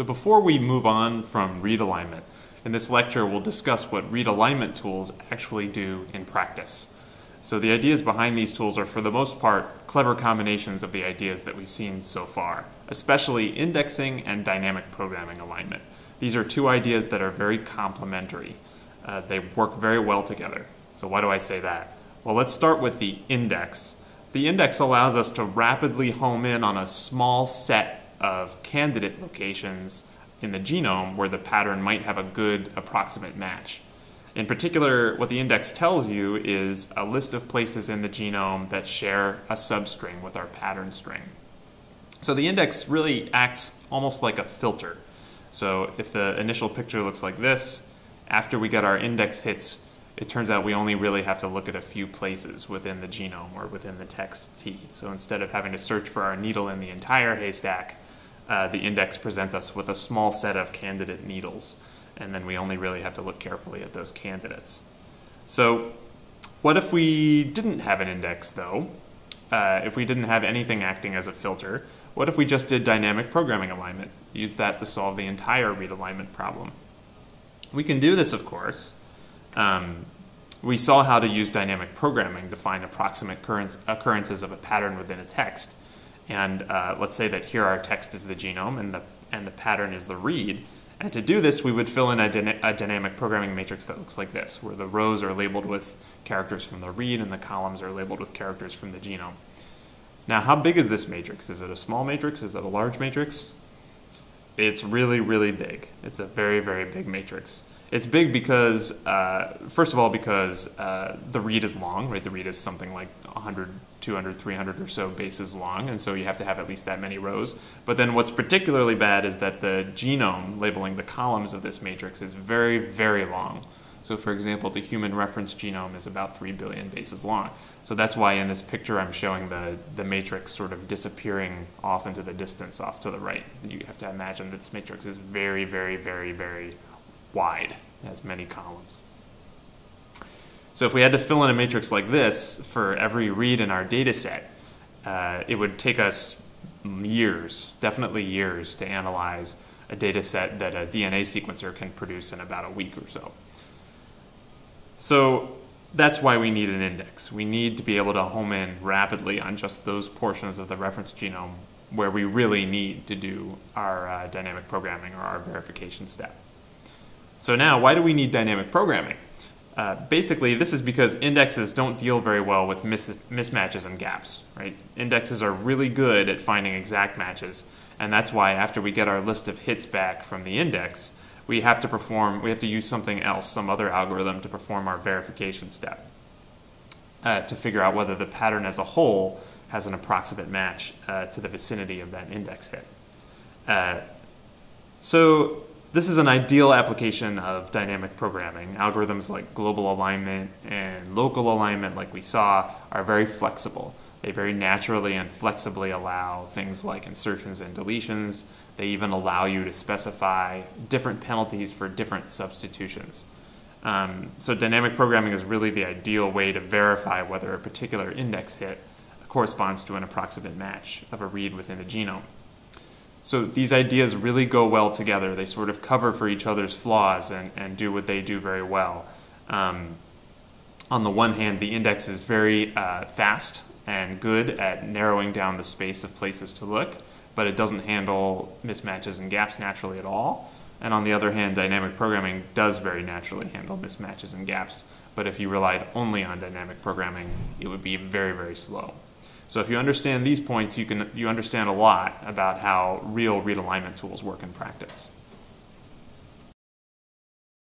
So before we move on from read alignment, in this lecture we'll discuss what read alignment tools actually do in practice. So the ideas behind these tools are for the most part clever combinations of the ideas that we've seen so far, especially indexing and dynamic programming alignment. These are two ideas that are very complementary. Uh, they work very well together. So why do I say that? Well, let's start with the index. The index allows us to rapidly home in on a small set of candidate locations in the genome where the pattern might have a good approximate match. In particular, what the index tells you is a list of places in the genome that share a substring with our pattern string. So the index really acts almost like a filter. So if the initial picture looks like this, after we get our index hits, it turns out we only really have to look at a few places within the genome or within the text T. So instead of having to search for our needle in the entire haystack, uh, the index presents us with a small set of candidate needles and then we only really have to look carefully at those candidates. So what if we didn't have an index though? Uh, if we didn't have anything acting as a filter, what if we just did dynamic programming alignment? Use that to solve the entire read alignment problem. We can do this, of course. Um, we saw how to use dynamic programming to find approximate occurrences of a pattern within a text. And uh, let's say that here our text is the genome and the, and the pattern is the read. And to do this, we would fill in a, a, dynamic programming matrix that looks like this, where the rows are labeled with characters from the read and the columns are labeled with characters from the genome. Now, how big is this matrix? Is it a small matrix? Is it a large matrix? It's really, really big. It's a very, very big matrix. It's big because, uh, first of all, because uh, the read is long, right? The read is something like 100, 200, 300 or so bases long, and so you have to have at least that many rows. But then what's particularly bad is that the genome labeling the columns of this matrix is very, very long. So for example, the human reference genome is about 3 billion bases long. So that's why in this picture I'm showing the, the matrix sort of disappearing off into the distance off to the right. You have to imagine that this matrix is very, very, very, very wide. Has many columns. So if we had to fill in a matrix like this for every read in our data set, uh, it would take us years, definitely years, to analyze a data set that a DNA sequencer can produce in about a week or so. So that's why we need an index. We need to be able to home in rapidly on just those portions of the reference genome where we really need to do our uh, dynamic programming or our verification step. So now, why do we need dynamic programming? Uh, basically, this is because indexes don't deal very well with mis mismatches and gaps. Right? Indexes are really good at finding exact matches, and that's why after we get our list of hits back from the index, we have to perform, we have to use something else, some other algorithm to perform our verification step uh, to figure out whether the pattern as a whole has an approximate match uh, to the vicinity of that index hit. Uh, so this is an ideal application of dynamic programming. Algorithms like global alignment and local alignment, like we saw, are very flexible. They very naturally and flexibly allow things like insertions and deletions. They even allow you to specify different penalties for different substitutions. Um, so dynamic programming is really the ideal way to verify whether a particular index hit corresponds to an approximate match of a read within the genome. So these ideas really go well together. They sort of cover for each other's flaws and, and do what they do very well. Um, on the one hand, the index is very uh, fast and good at narrowing down the space of places to look, but it doesn't handle mismatches and gaps naturally at all. And on the other hand, dynamic programming does very naturally handle mismatches and gaps. But if you relied only on dynamic programming, it would be very, very slow. So if you understand these points, you can you understand a lot about how real read alignment tools work in practice.